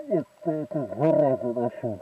Наконец-то эту заразу нашел.